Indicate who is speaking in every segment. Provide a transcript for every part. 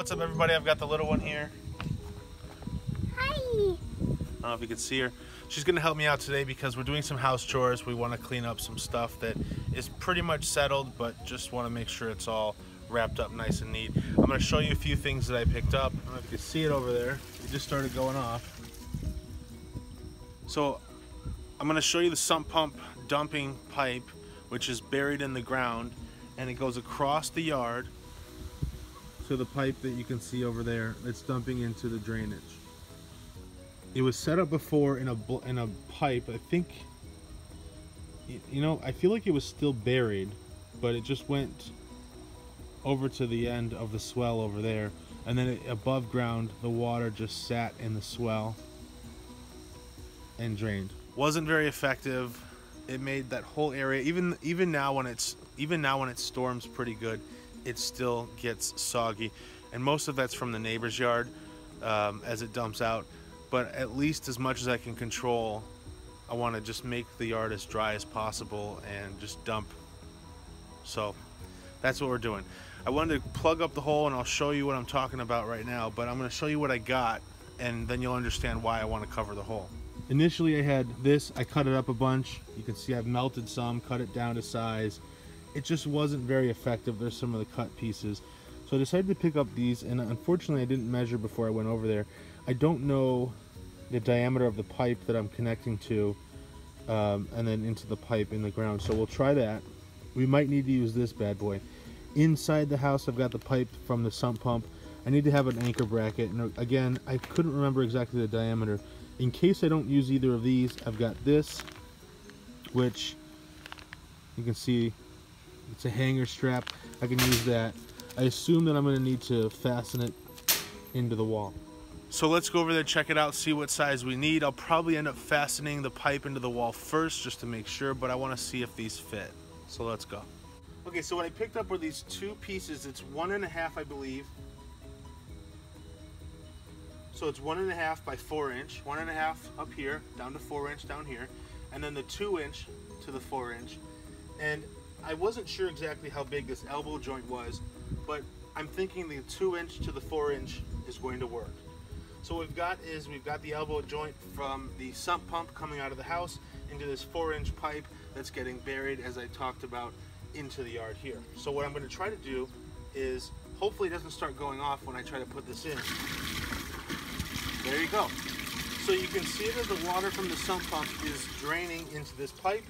Speaker 1: What's up everybody? I've got the little one here.
Speaker 2: Hi.
Speaker 1: I don't know if you can see her. She's gonna help me out today because we're doing some house chores. We wanna clean up some stuff that is pretty much settled, but just wanna make sure it's all wrapped up nice and neat. I'm gonna show you a few things that I picked up. I don't know if you can see it over there. It just started going off. So I'm gonna show you the sump pump dumping pipe, which is buried in the ground, and it goes across the yard to the pipe that you can see over there that's dumping into the drainage. It was set up before in a in a pipe. I think you know, I feel like it was still buried, but it just went over to the end of the swell over there and then it, above ground the water just sat in the swell and drained. Wasn't very effective. It made that whole area even even now when it's even now when it storms pretty good, it still gets soggy, and most of that's from the neighbor's yard um, as it dumps out. But at least as much as I can control, I want to just make the yard as dry as possible and just dump. So that's what we're doing. I wanted to plug up the hole and I'll show you what I'm talking about right now, but I'm going to show you what I got and then you'll understand why I want to cover the hole. Initially I had this, I cut it up a bunch. You can see I've melted some, cut it down to size. It just wasn't very effective. There's some of the cut pieces. So I decided to pick up these and unfortunately I didn't measure before I went over there. I don't know the diameter of the pipe that I'm connecting to um, and then into the pipe in the ground. So we'll try that. We might need to use this bad boy. Inside the house, I've got the pipe from the sump pump. I need to have an anchor bracket. And again, I couldn't remember exactly the diameter. In case I don't use either of these, I've got this, which you can see it's a hanger strap. I can use that. I assume that I'm going to need to fasten it into the wall. So let's go over there, check it out, see what size we need. I'll probably end up fastening the pipe into the wall first just to make sure, but I want to see if these fit. So let's go. Okay, so what I picked up were these two pieces. It's one and a half, I believe. So it's one and a half by four inch, one and a half up here, down to four inch down here, and then the two inch to the four inch. And I wasn't sure exactly how big this elbow joint was, but I'm thinking the two inch to the four inch is going to work. So what we've got is we've got the elbow joint from the sump pump coming out of the house into this four inch pipe that's getting buried as I talked about into the yard here. So what I'm going to try to do is hopefully it doesn't start going off when I try to put this in. There you go. So you can see that the water from the sump pump is draining into this pipe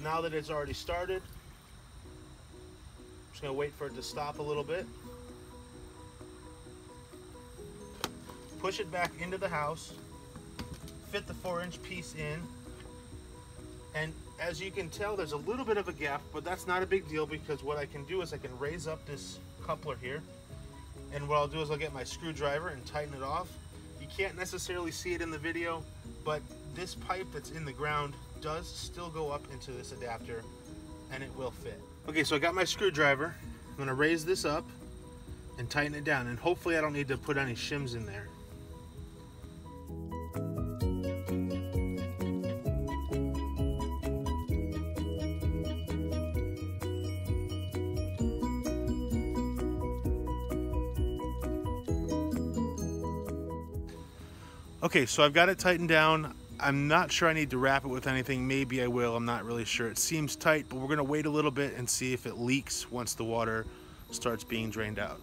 Speaker 1: now that it's already started. Just to wait for it to stop a little bit. Push it back into the house. Fit the four inch piece in. And as you can tell, there's a little bit of a gap, but that's not a big deal because what I can do is I can raise up this coupler here. And what I'll do is I'll get my screwdriver and tighten it off. You can't necessarily see it in the video, but this pipe that's in the ground does still go up into this adapter and it will fit. Okay, so I got my screwdriver. I'm gonna raise this up and tighten it down and hopefully I don't need to put any shims in there. Okay, so I've got it tightened down. I'm not sure I need to wrap it with anything. Maybe I will. I'm not really sure. It seems tight, but we're going to wait a little bit and see if it leaks once the water starts being drained out.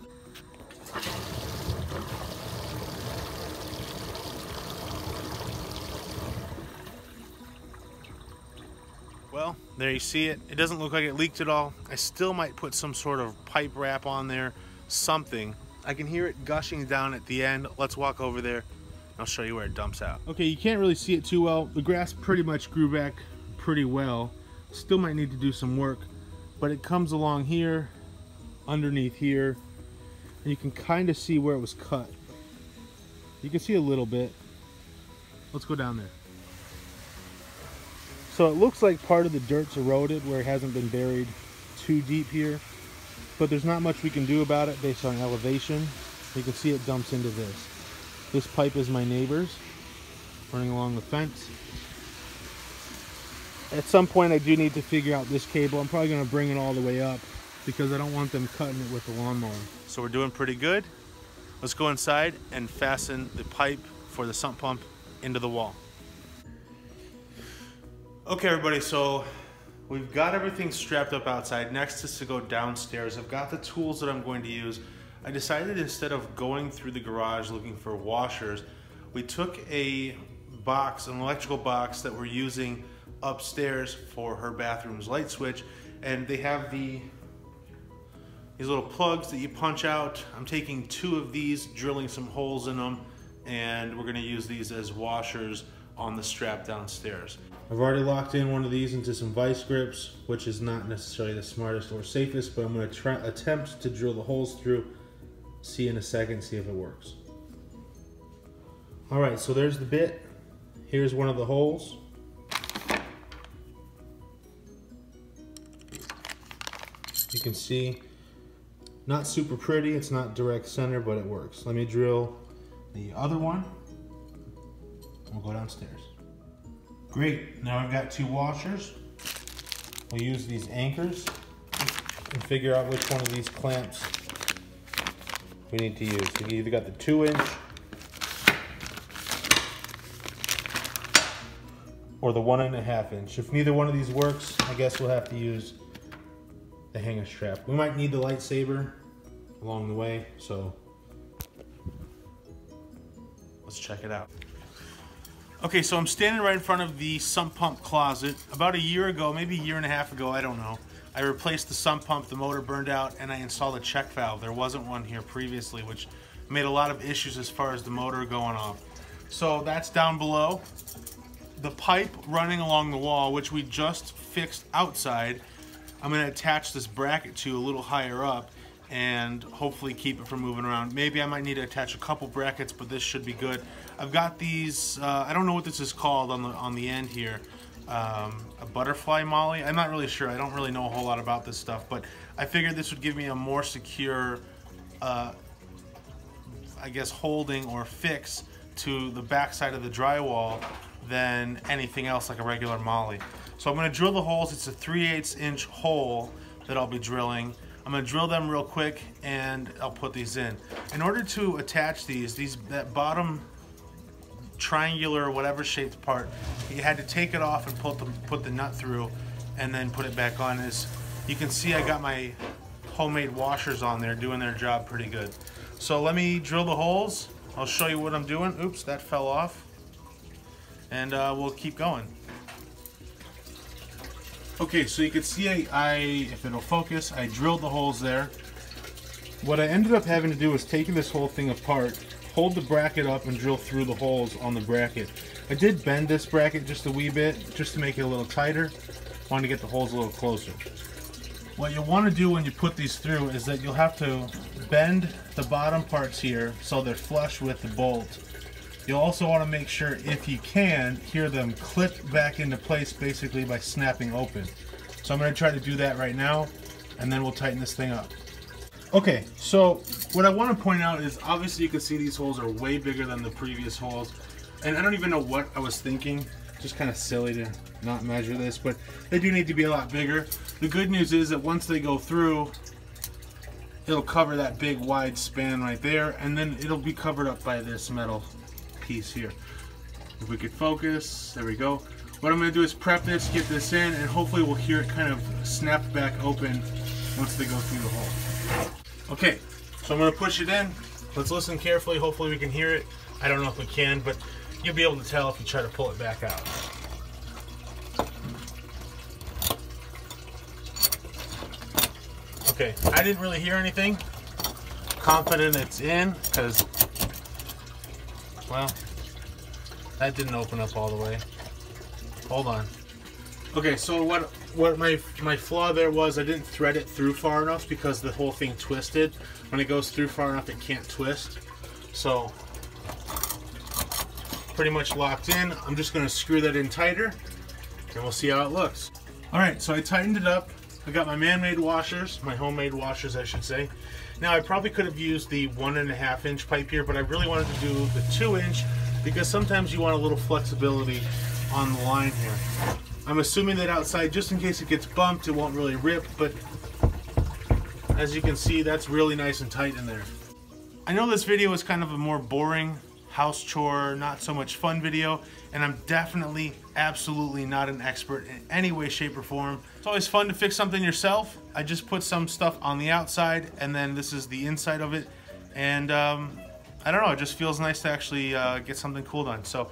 Speaker 1: Well, there you see it. It doesn't look like it leaked at all. I still might put some sort of pipe wrap on there, something. I can hear it gushing down at the end. Let's walk over there. I'll show you where it dumps out. Okay, you can't really see it too well. The grass pretty much grew back pretty well. Still might need to do some work, but it comes along here, underneath here, and you can kind of see where it was cut. You can see a little bit. Let's go down there. So it looks like part of the dirt's eroded where it hasn't been buried too deep here, but there's not much we can do about it based on elevation. You can see it dumps into this. This pipe is my neighbor's, running along the fence. At some point I do need to figure out this cable. I'm probably gonna bring it all the way up because I don't want them cutting it with the lawnmower. So we're doing pretty good. Let's go inside and fasten the pipe for the sump pump into the wall. Okay everybody, so we've got everything strapped up outside. Next is to go downstairs. I've got the tools that I'm going to use. I decided instead of going through the garage looking for washers, we took a box, an electrical box that we're using upstairs for her bathroom's light switch and they have the these little plugs that you punch out. I'm taking two of these, drilling some holes in them, and we're gonna use these as washers on the strap downstairs. I've already locked in one of these into some vice grips, which is not necessarily the smartest or safest, but I'm gonna try attempt to drill the holes through, see in a second, see if it works. All right, so there's the bit. Here's one of the holes. You can see, not super pretty, it's not direct center, but it works. Let me drill the other one. We'll go downstairs. Great, now I've got two washers. We'll use these anchors and figure out which one of these clamps we need to use. We either got the two inch or the one and a half inch. If neither one of these works, I guess we'll have to use the hanger strap. We might need the lightsaber along the way, so let's check it out. Okay, so I'm standing right in front of the sump pump closet. About a year ago, maybe a year and a half ago, I don't know, I replaced the sump pump, the motor burned out, and I installed a check valve. There wasn't one here previously, which made a lot of issues as far as the motor going off. So that's down below. The pipe running along the wall, which we just fixed outside, I'm gonna attach this bracket to a little higher up and hopefully keep it from moving around. Maybe I might need to attach a couple brackets, but this should be good. I've got these, uh, I don't know what this is called on the, on the end here, um, a butterfly molly. I'm not really sure, I don't really know a whole lot about this stuff, but I figured this would give me a more secure, uh, I guess, holding or fix to the backside of the drywall than anything else like a regular molly. So I'm gonna drill the holes. It's a 3 8 inch hole that I'll be drilling. I'm gonna drill them real quick and I'll put these in. In order to attach these, these that bottom triangular or whatever shaped part, you had to take it off and put the, put the nut through and then put it back on. As you can see, I got my homemade washers on there doing their job pretty good. So let me drill the holes. I'll show you what I'm doing. Oops, that fell off. And uh, we'll keep going. Okay, so you can see I, I, if it'll focus, I drilled the holes there. What I ended up having to do was taking this whole thing apart, hold the bracket up and drill through the holes on the bracket. I did bend this bracket just a wee bit, just to make it a little tighter. Wanted to get the holes a little closer. What you'll want to do when you put these through is that you'll have to bend the bottom parts here so they're flush with the bolt You'll also want to make sure, if you can, hear them clip back into place basically by snapping open. So I'm going to try to do that right now, and then we'll tighten this thing up. Okay, so what I want to point out is obviously you can see these holes are way bigger than the previous holes. And I don't even know what I was thinking. Just kind of silly to not measure this, but they do need to be a lot bigger. The good news is that once they go through, it'll cover that big wide span right there, and then it'll be covered up by this metal piece here. If we could focus, there we go. What I'm gonna do is prep this, get this in, and hopefully we'll hear it kind of snap back open once they go through the hole. Okay, so I'm gonna push it in. Let's listen carefully, hopefully we can hear it. I don't know if we can, but you'll be able to tell if you try to pull it back out. Okay, I didn't really hear anything. Confident it's in, because well, that didn't open up all the way. Hold on. Okay, so what what my my flaw there was I didn't thread it through far enough because the whole thing twisted. When it goes through far enough, it can't twist. So pretty much locked in. I'm just going to screw that in tighter and we'll see how it looks. All right, so I tightened it up. I got my man-made washers, my homemade washers, I should say. Now I probably could have used the one and a half inch pipe here, but I really wanted to do the two inch because sometimes you want a little flexibility on the line here. I'm assuming that outside, just in case it gets bumped, it won't really rip, but as you can see, that's really nice and tight in there. I know this video is kind of a more boring house chore, not so much fun video, and I'm definitely, absolutely not an expert in any way, shape, or form. It's always fun to fix something yourself. I just put some stuff on the outside, and then this is the inside of it, and um, I don't know, it just feels nice to actually uh, get something cool done. So,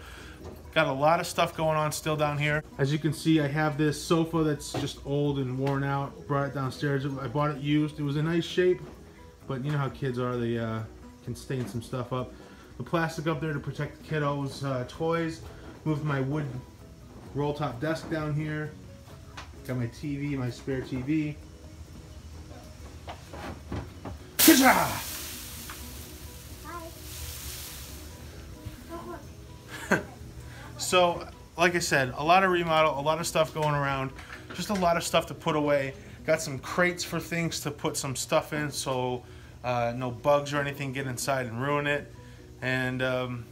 Speaker 1: got a lot of stuff going on still down here. As you can see, I have this sofa that's just old and worn out. Brought it downstairs. I bought it used. It was in nice shape, but you know how kids are, they uh, can stain some stuff up the plastic up there to protect the kiddos' uh, toys. Moved my wood roll top desk down here. Got my TV, my spare TV. So, like I said, a lot of remodel, a lot of stuff going around, just a lot of stuff to put away. Got some crates for things to put some stuff in so uh, no bugs or anything get inside and ruin it and um,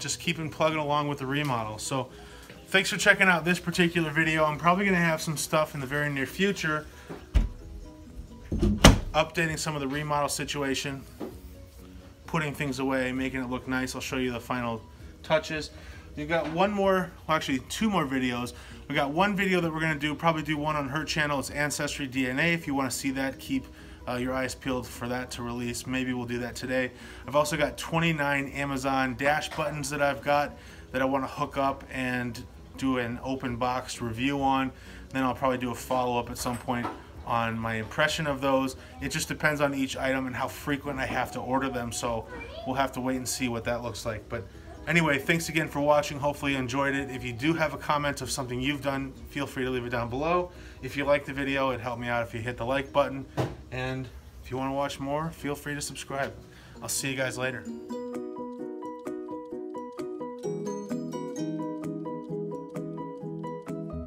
Speaker 1: just keeping plugging along with the remodel. So thanks for checking out this particular video. I'm probably going to have some stuff in the very near future updating some of the remodel situation, putting things away, making it look nice. I'll show you the final touches. We've got one more, well actually two more videos. We got one video that we're going to do, probably do one on her channel. It's Ancestry DNA. If you want to see that, keep uh, your eyes peeled for that to release. Maybe we'll do that today. I've also got 29 Amazon dash buttons that I've got that I want to hook up and do an open box review on. Then I'll probably do a follow-up at some point on my impression of those. It just depends on each item and how frequent I have to order them, so we'll have to wait and see what that looks like. But anyway, thanks again for watching. Hopefully you enjoyed it. If you do have a comment of something you've done, feel free to leave it down below. If you like the video, it'd help me out if you hit the like button. And if you want to watch more, feel free to subscribe. I'll see you guys later.